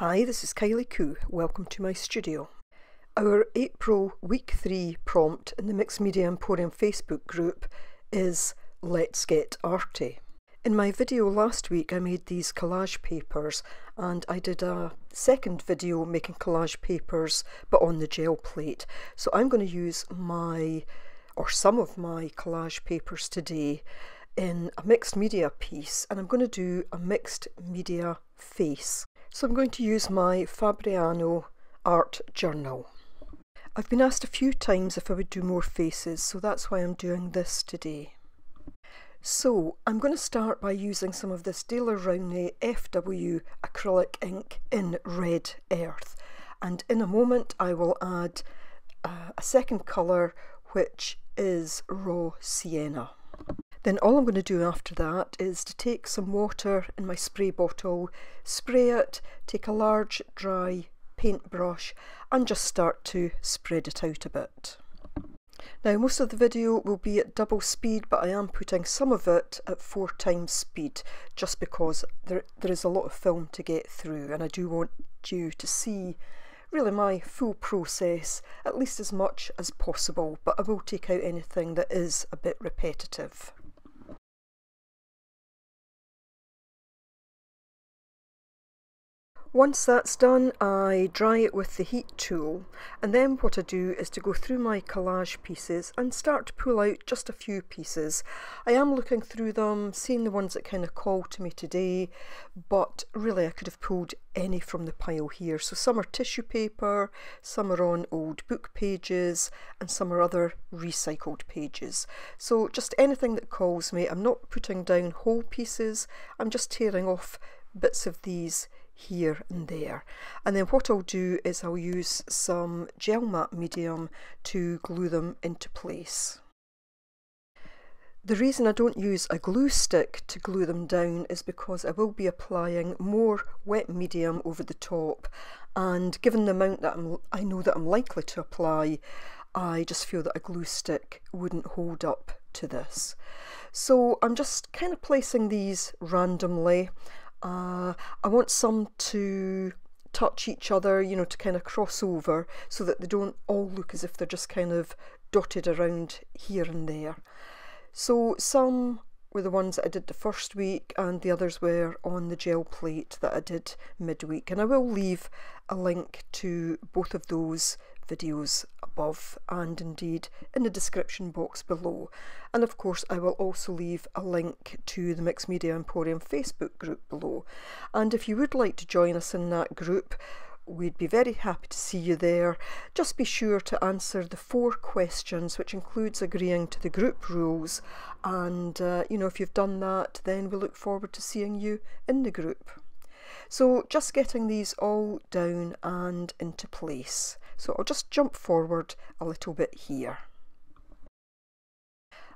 Hi, this is Kylie Coo. Welcome to my studio. Our April Week 3 prompt in the Mixed Media Emporium Facebook group is Let's Get Arty. In my video last week I made these collage papers and I did a second video making collage papers but on the gel plate. So I'm going to use my or some of my collage papers today in a mixed media piece and I'm going to do a mixed media face. So I'm going to use my Fabriano art journal. I've been asked a few times if I would do more faces, so that's why I'm doing this today. So I'm going to start by using some of this Daler Rowney FW acrylic ink in Red Earth. And in a moment I will add uh, a second colour which is raw sienna. Then all I'm going to do after that is to take some water in my spray bottle, spray it, take a large dry paintbrush and just start to spread it out a bit. Now most of the video will be at double speed but I am putting some of it at four times speed just because there, there is a lot of film to get through and I do want you to see really my full process at least as much as possible but I will take out anything that is a bit repetitive. Once that's done, I dry it with the heat tool, and then what I do is to go through my collage pieces and start to pull out just a few pieces. I am looking through them, seeing the ones that kind of call to me today, but really I could have pulled any from the pile here. So some are tissue paper, some are on old book pages, and some are other recycled pages. So just anything that calls me. I'm not putting down whole pieces, I'm just tearing off bits of these here and there. And then what I'll do is I'll use some gel matte medium to glue them into place. The reason I don't use a glue stick to glue them down is because I will be applying more wet medium over the top and given the amount that I'm, I know that I'm likely to apply I just feel that a glue stick wouldn't hold up to this. So I'm just kind of placing these randomly uh, I want some to touch each other, you know, to kind of cross over so that they don't all look as if they're just kind of dotted around here and there. So some were the ones that I did the first week and the others were on the gel plate that I did midweek and I will leave a link to both of those videos above and indeed in the description box below. And of course I will also leave a link to the Mixed Media Emporium Facebook group below. And if you would like to join us in that group, we'd be very happy to see you there. Just be sure to answer the four questions, which includes agreeing to the group rules. And, uh, you know, if you've done that, then we look forward to seeing you in the group. So just getting these all down and into place. So I'll just jump forward a little bit here.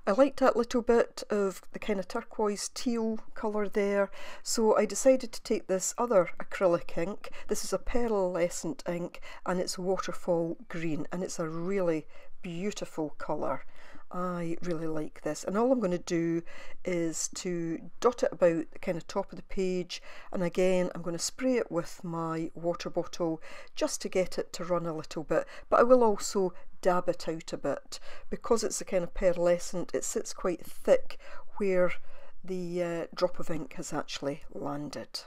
I liked that little bit of the kind of turquoise teal colour there, so I decided to take this other acrylic ink. This is a pearlescent ink and it's waterfall green and it's a really beautiful colour. I really like this. And all I'm going to do is to dot it about the kind of top of the page. And again I'm going to spray it with my water bottle just to get it to run a little bit. But I will also dab it out a bit. Because it's a kind of pearlescent it sits quite thick where the uh, drop of ink has actually landed.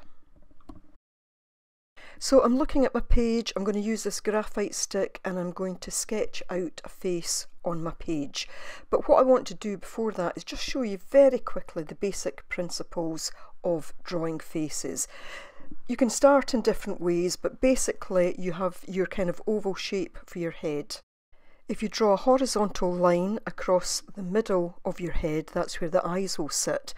So I'm looking at my page, I'm going to use this graphite stick and I'm going to sketch out a face on my page. But what I want to do before that is just show you very quickly the basic principles of drawing faces. You can start in different ways, but basically you have your kind of oval shape for your head. If you draw a horizontal line across the middle of your head, that's where the eyes will sit.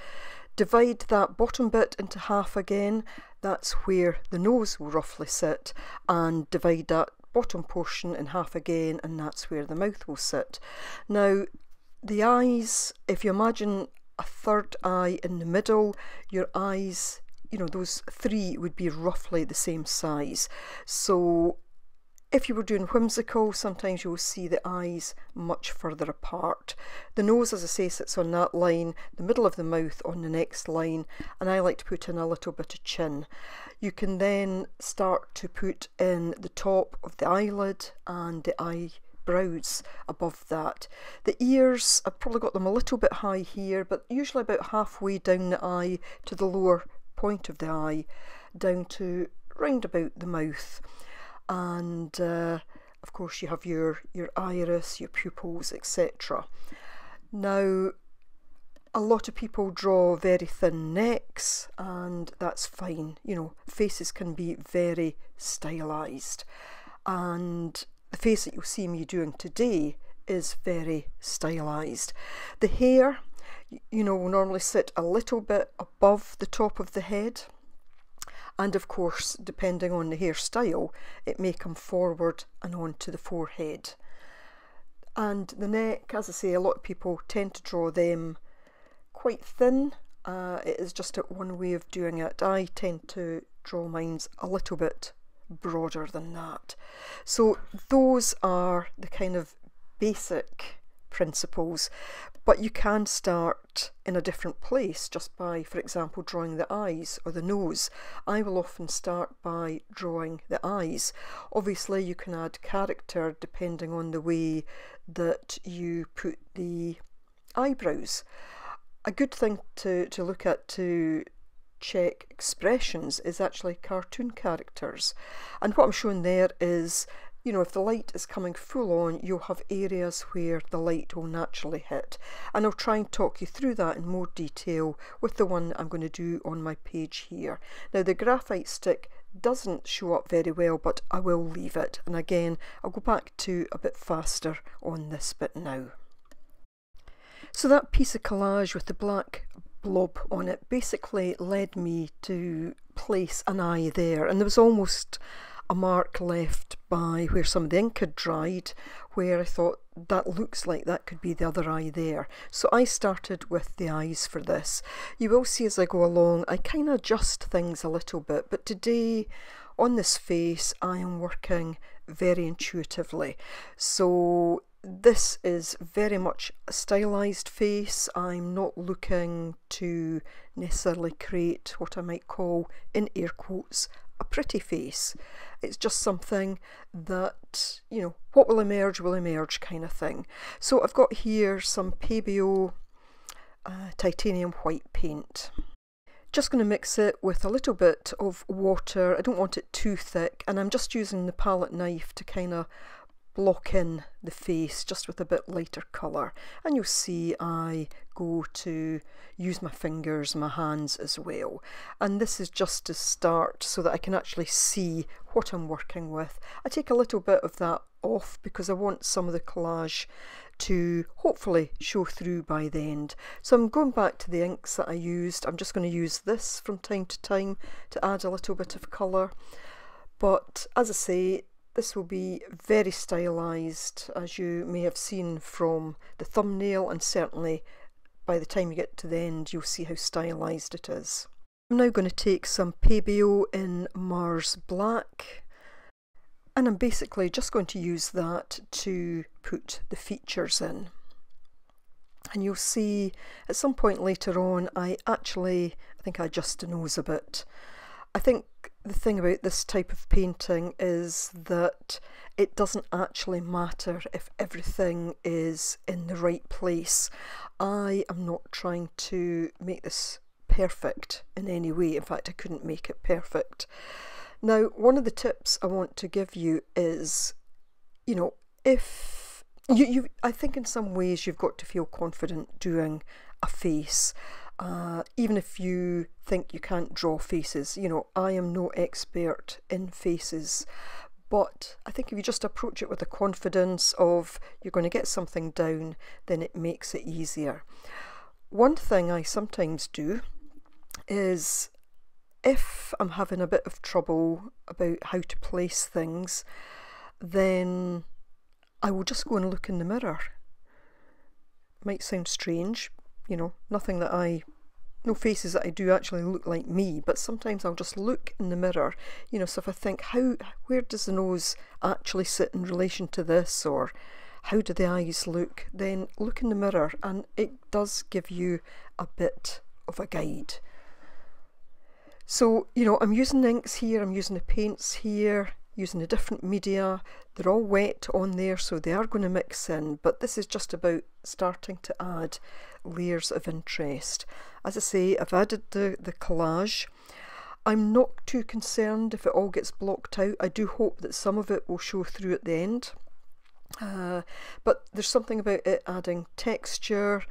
Divide that bottom bit into half again, that's where the nose will roughly sit, and divide that bottom portion in half again, and that's where the mouth will sit. Now, the eyes, if you imagine a third eye in the middle, your eyes, you know, those three would be roughly the same size. So If you were doing whimsical, sometimes you'll see the eyes much further apart. The nose, as I say, sits on that line, the middle of the mouth on the next line, and I like to put in a little bit of chin. You can then start to put in the top of the eyelid and the eyebrows above that. The ears, I've probably got them a little bit high here, but usually about halfway down the eye to the lower point of the eye, down to round about the mouth and uh, of course you have your your iris your pupils etc now a lot of people draw very thin necks and that's fine. You know faces can be very stylized. And the face that you'll see me doing today is very stylized. The hair you know will normally sit a little bit above the top of the head and of course depending on the hairstyle it may come forward and onto the forehead. And the neck as I say a lot of people tend to draw them quite thin. Uh, it is just one way of doing it. I tend to draw mines a little bit broader than that. So those are the kind of basic principles but you can start in a different place just by, for example, drawing the eyes or the nose. I will often start by drawing the eyes. Obviously, you can add character depending on the way that you put the eyebrows. A good thing to, to look at to check expressions is actually cartoon characters. And what I'm showing there is you know, if the light is coming full on, you'll have areas where the light will naturally hit. And I'll try and talk you through that in more detail with the one I'm going to do on my page here. Now the graphite stick doesn't show up very well, but I will leave it. And again, I'll go back to a bit faster on this bit now. So that piece of collage with the black blob on it basically led me to place an eye there and there was almost a mark left by where some of the ink had dried where I thought that looks like that could be the other eye there. So I started with the eyes for this. You will see as I go along I kind of adjust things a little bit but today on this face I am working very intuitively. So this is very much a stylized face. I'm not looking to necessarily create what I might call, in air quotes, a pretty face. It's just something that, you know, what will emerge will emerge kind of thing. So I've got here some Pebeo uh, titanium white paint. Just going to mix it with a little bit of water. I don't want it too thick and I'm just using the palette knife to kind of block in the face just with a bit lighter colour and you'll see I go to use my fingers my hands as well and this is just to start so that I can actually see what I'm working with I take a little bit of that off because I want some of the collage to hopefully show through by the end. So I'm going back to the inks that I used. I'm just going to use this from time to time to add a little bit of colour. But as I say, this will be very stylised as you may have seen from the thumbnail and certainly by the time you get to the end you'll see how stylised it is. I'm now going to take some Pebeo in Mars Black and I'm basically just going to use that to put the features in. And you'll see at some point later on I actually, I think I adjust the nose a bit. I think the thing about this type of painting is that it doesn't actually matter if everything is in the right place. I am not trying to make this perfect in any way. In fact, I couldn't make it perfect. Now, one of the tips I want to give you is, you know, if you, you I think in some ways you've got to feel confident doing a face uh, even if you think you can't draw faces, you know, I am no expert in faces, but I think if you just approach it with the confidence of you're going to get something down, then it makes it easier. One thing I sometimes do is if I'm having a bit of trouble about how to place things, then I will just go and look in the mirror. Might sound strange, you know, nothing that I no faces that I do actually look like me, but sometimes I'll just look in the mirror, you know, so if I think, how, where does the nose actually sit in relation to this, or how do the eyes look, then look in the mirror and it does give you a bit of a guide. So, you know, I'm using inks here, I'm using the paints here, using a different media. They're all wet on there, so they are going to mix in, but this is just about starting to add layers of interest. As I say, I've added the, the collage. I'm not too concerned if it all gets blocked out. I do hope that some of it will show through at the end. Uh, but there's something about it adding texture,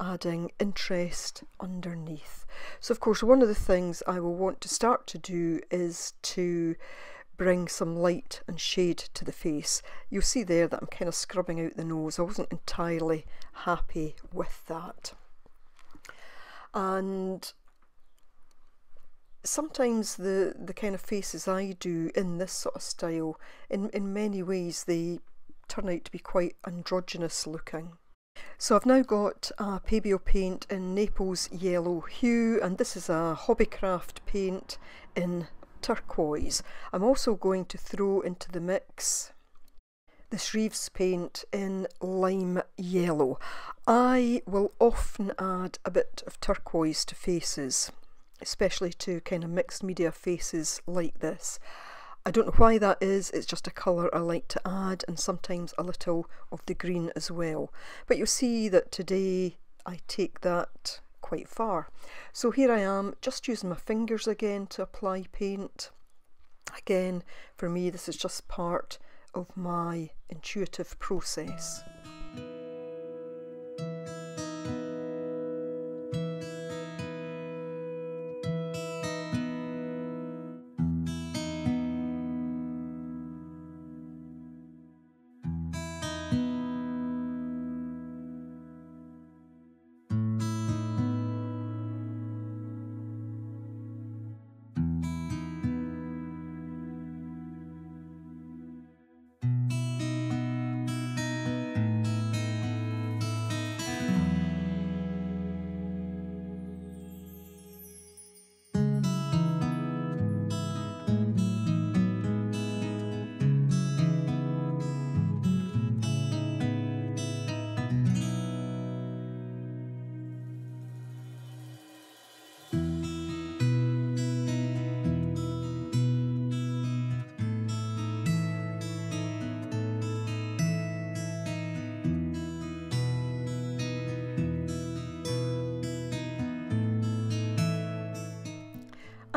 adding interest underneath. So of course one of the things I will want to start to do is to bring some light and shade to the face. You'll see there that I'm kind of scrubbing out the nose. I wasn't entirely happy with that. And sometimes the, the kind of faces I do in this sort of style, in, in many ways they turn out to be quite androgynous looking. So I've now got a Pebeo paint in Naples yellow hue and this is a Hobbycraft paint in turquoise. I'm also going to throw into the mix the Reeves paint in lime yellow. I will often add a bit of turquoise to faces, especially to kind of mixed media faces like this. I don't know why that is, it's just a colour I like to add and sometimes a little of the green as well. But you'll see that today I take that quite far. So here I am just using my fingers again to apply paint. Again, for me this is just part of my intuitive process.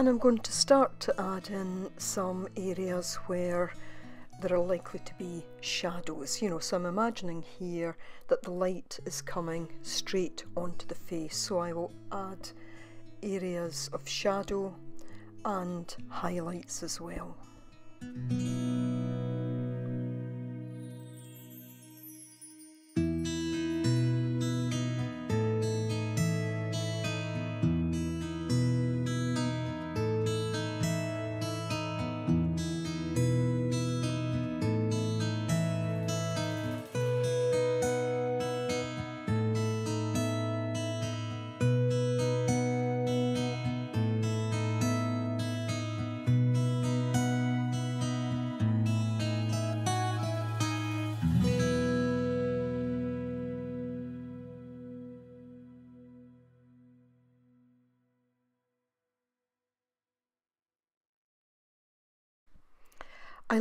And I'm going to start to add in some areas where there are likely to be shadows you know so I'm imagining here that the light is coming straight onto the face so I will add areas of shadow and highlights as well.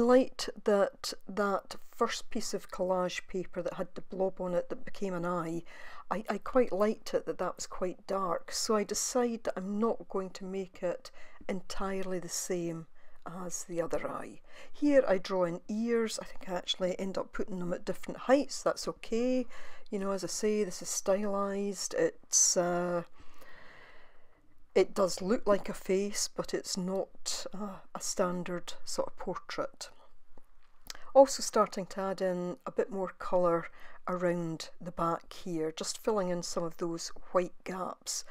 Liked that that first piece of collage paper that had the blob on it that became an eye. I, I quite liked it that that was quite dark, so I decided that I'm not going to make it entirely the same as the other eye. Here I draw in ears, I think I actually end up putting them at different heights, that's okay. You know, as I say, this is stylized, it's uh, it does look like a face, but it's not uh, a standard sort of portrait. Also starting to add in a bit more colour around the back here, just filling in some of those white gaps.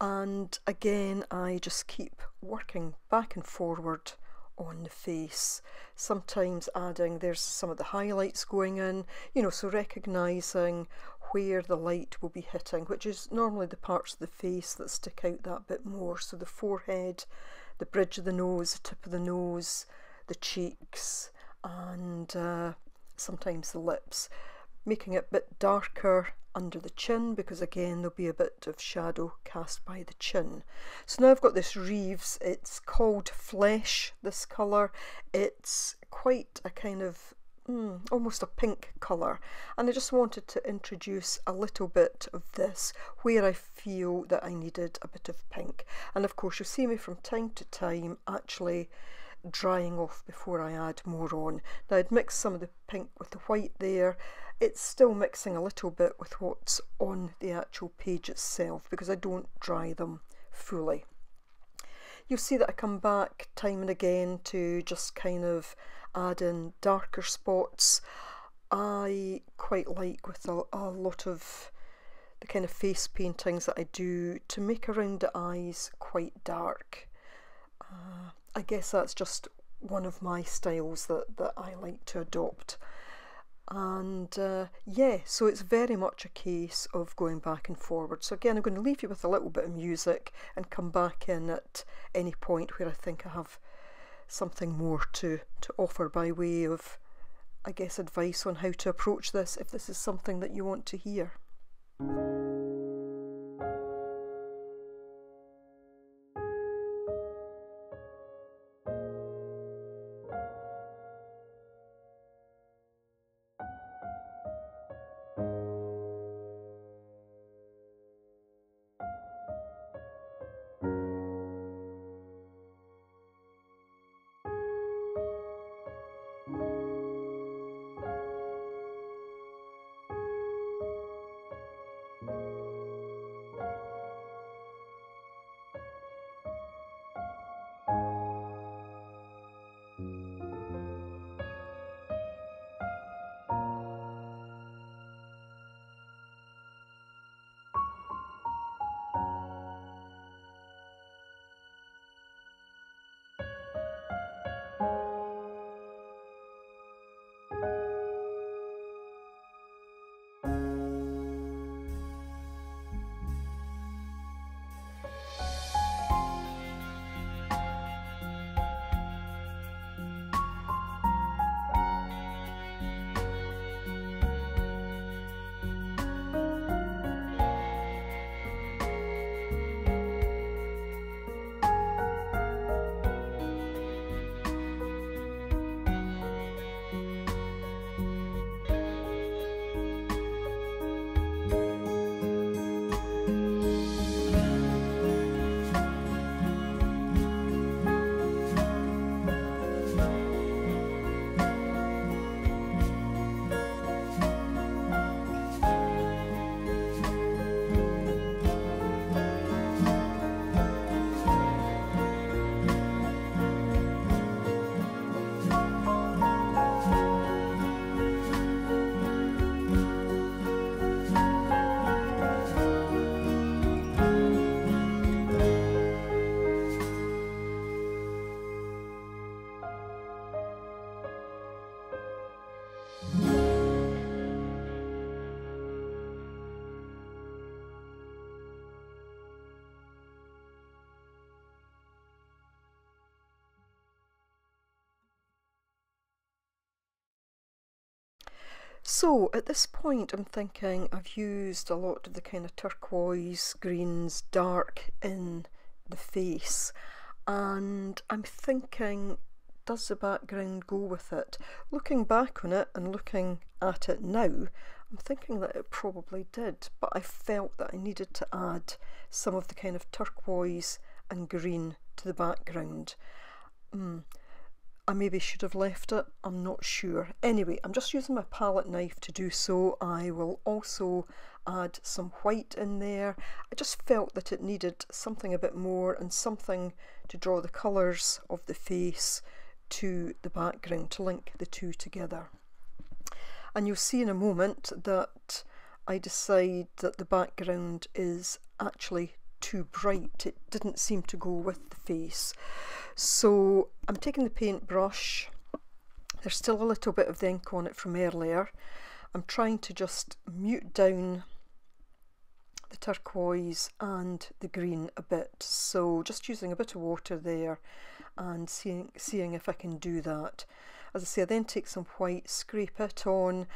And again, I just keep working back and forward on the face. Sometimes adding, there's some of the highlights going in, you know, so recognising where the light will be hitting, which is normally the parts of the face that stick out that bit more. So the forehead, the bridge of the nose, the tip of the nose, the cheeks, and uh, sometimes the lips, making it a bit darker under the chin because again there'll be a bit of shadow cast by the chin. So now I've got this Reeves, it's called Flesh, this colour. It's quite a kind of mm, almost a pink colour and I just wanted to introduce a little bit of this where I feel that I needed a bit of pink and of course you'll see me from time to time actually drying off before I add more on. Now I'd mix some of the pink with the white there. It's still mixing a little bit with what's on the actual page itself because I don't dry them fully. You'll see that I come back time and again to just kind of add in darker spots. I quite like with a, a lot of the kind of face paintings that I do to make around the eyes quite dark. Uh, I guess that's just one of my styles that, that I like to adopt. And uh, yeah, so it's very much a case of going back and forward. So again, I'm going to leave you with a little bit of music and come back in at any point where I think I have something more to, to offer by way of, I guess, advice on how to approach this if this is something that you want to hear. So at this point I'm thinking I've used a lot of the kind of turquoise greens dark in the face and I'm thinking does the background go with it? Looking back on it and looking at it now I'm thinking that it probably did but I felt that I needed to add some of the kind of turquoise and green to the background. Mm. I maybe should have left it, I'm not sure. Anyway, I'm just using my palette knife to do so. I will also add some white in there. I just felt that it needed something a bit more and something to draw the colours of the face to the background to link the two together. And you'll see in a moment that I decide that the background is actually too bright. It didn't seem to go with the face. So I'm taking the paintbrush. There's still a little bit of the ink on it from earlier. I'm trying to just mute down the turquoise and the green a bit so just using a bit of water there and seeing seeing if I can do that as I say I then take some white scrape it on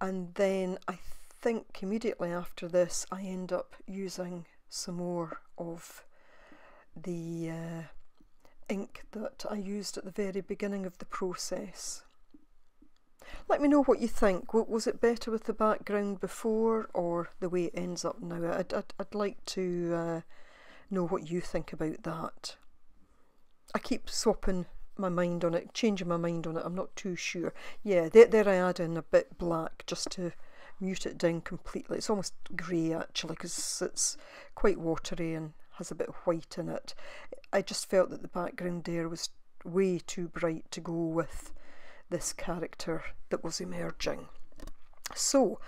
and then I think immediately after this I end up using some more of the uh, ink that I used at the very beginning of the process. Let me know what you think. Was it better with the background before or the way it ends up now? I'd, I'd, I'd like to uh, know what you think about that. I keep swapping my mind on it, changing my mind on it. I'm not too sure. Yeah, there, there I add in a bit black just to mute it down completely. It's almost grey actually because it's quite watery and has a bit of white in it. I just felt that the background there was way too bright to go with this character that was emerging. So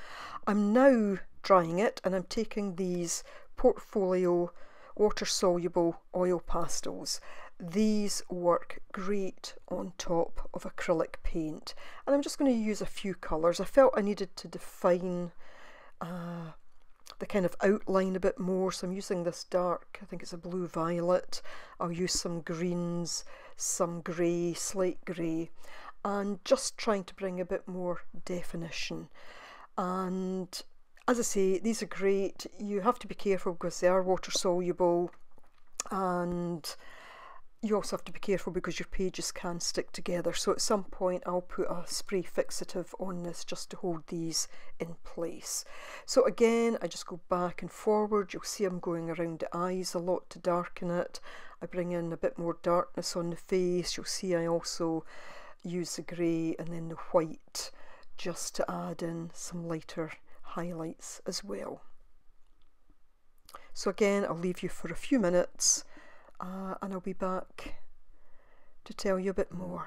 I'm now drying it and I'm taking these portfolio water soluble oil pastels. These work great on top of acrylic paint. And I'm just going to use a few colours. I felt I needed to define uh, the kind of outline a bit more so I'm using this dark I think it's a blue violet. I'll use some greens some grey slate grey and just trying to bring a bit more definition. And as I say these are great. You have to be careful because they are water soluble. And you also have to be careful because your pages can stick together. So at some point I'll put a spray fixative on this just to hold these in place. So again I just go back and forward. You'll see I'm going around the eyes a lot to darken it. I bring in a bit more darkness on the face. You'll see I also use the grey and then the white just to add in some lighter highlights as well. So again I'll leave you for a few minutes uh, and I'll be back to tell you a bit more.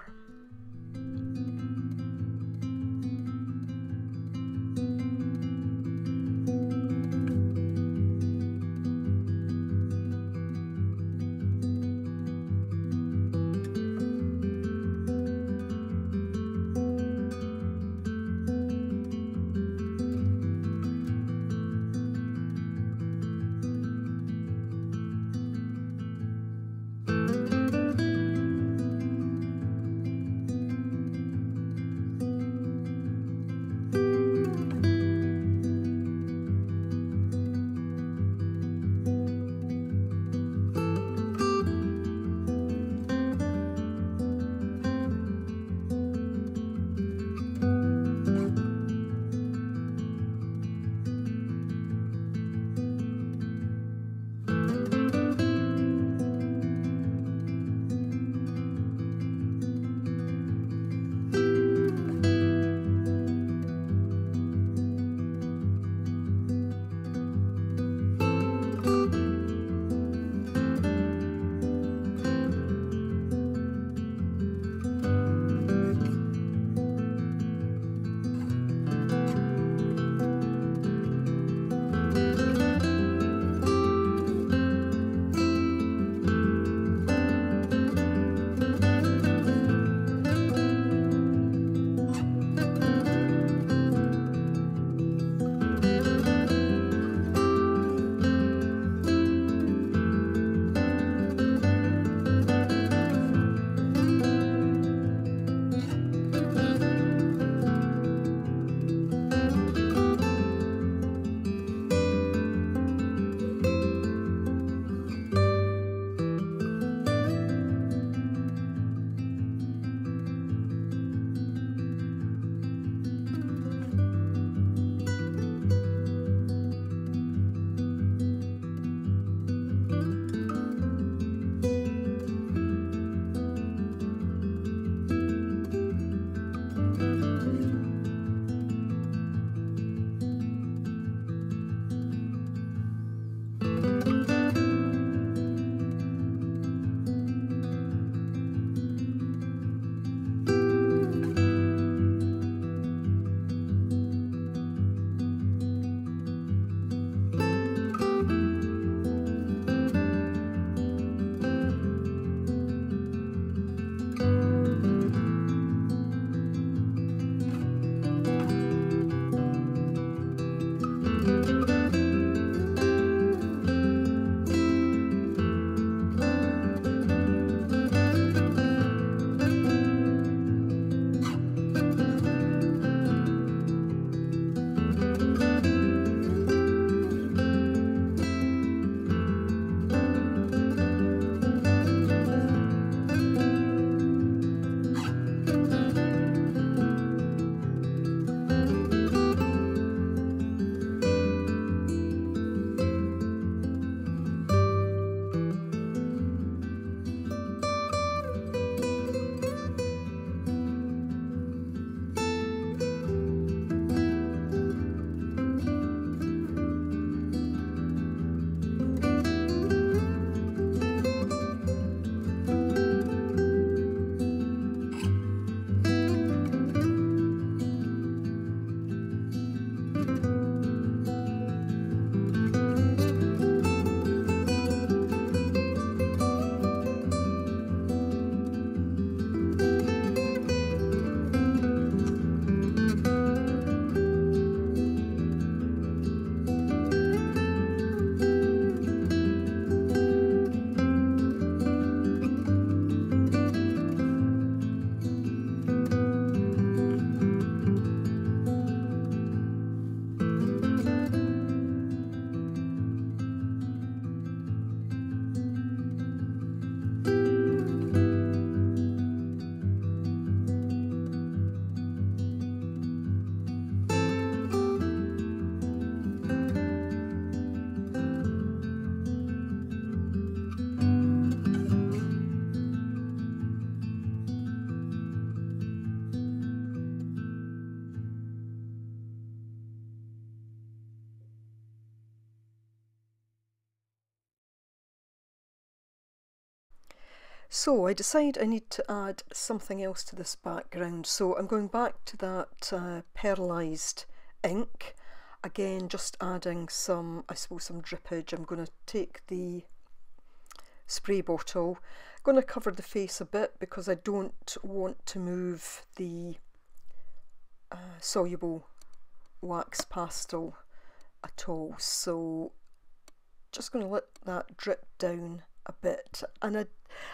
So I decide I need to add something else to this background. So I'm going back to that uh, pearlized ink. Again, just adding some, I suppose, some drippage. I'm going to take the spray bottle. I'm going to cover the face a bit because I don't want to move the uh, soluble wax pastel at all. So just going to let that drip down a bit. And I,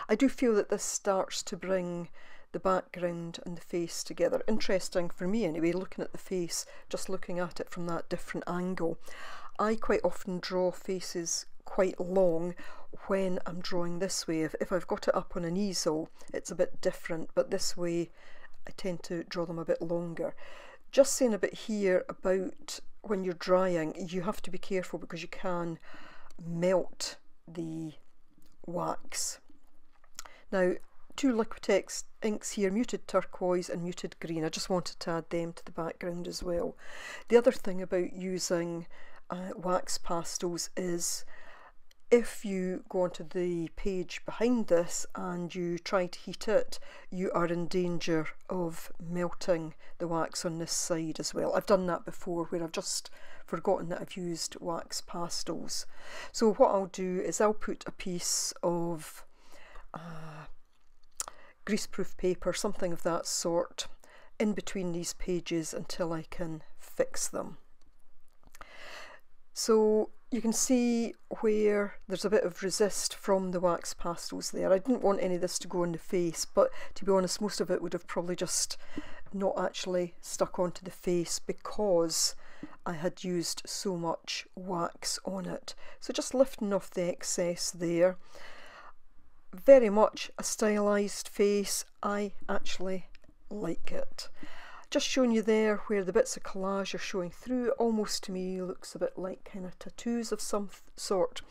I do feel that this starts to bring the background and the face together. Interesting for me anyway, looking at the face, just looking at it from that different angle. I quite often draw faces quite long when I'm drawing this way. If, if I've got it up on an easel, it's a bit different, but this way I tend to draw them a bit longer. Just saying a bit here about when you're drying, you have to be careful because you can melt the wax. Now, two Liquitex inks here, muted turquoise and muted green. I just wanted to add them to the background as well. The other thing about using uh, wax pastels is if you go onto the page behind this and you try to heat it, you are in danger of melting the wax on this side as well. I've done that before where I've just forgotten that I've used wax pastels. So what I'll do is I'll put a piece of uh, greaseproof paper, something of that sort, in between these pages until I can fix them. So you can see where there's a bit of resist from the wax pastels there. I didn't want any of this to go on the face, but to be honest, most of it would have probably just not actually stuck onto the face because I had used so much wax on it. So just lifting off the excess there. Very much a stylised face. I actually like it. Just showing you there where the bits of collage are showing through, almost to me looks a bit like kind of tattoos of some sort.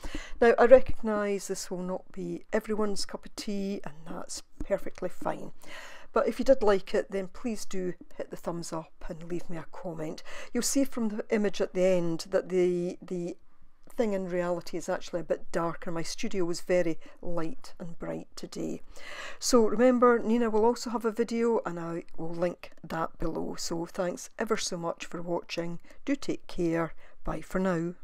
Now I recognise this will not be everyone's cup of tea and that's perfectly fine. But if you did like it, then please do hit the thumbs up and leave me a comment. You'll see from the image at the end that the, the thing in reality is actually a bit darker. My studio was very light and bright today. So remember, Nina will also have a video and I will link that below. So thanks ever so much for watching. Do take care. Bye for now.